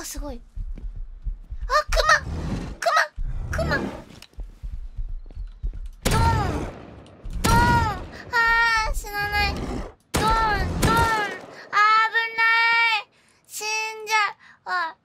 音がすごい。あクマクマクマドーン。ドーン。あー死なない。ドーンドーン。あ危ない。死んじゃう。あ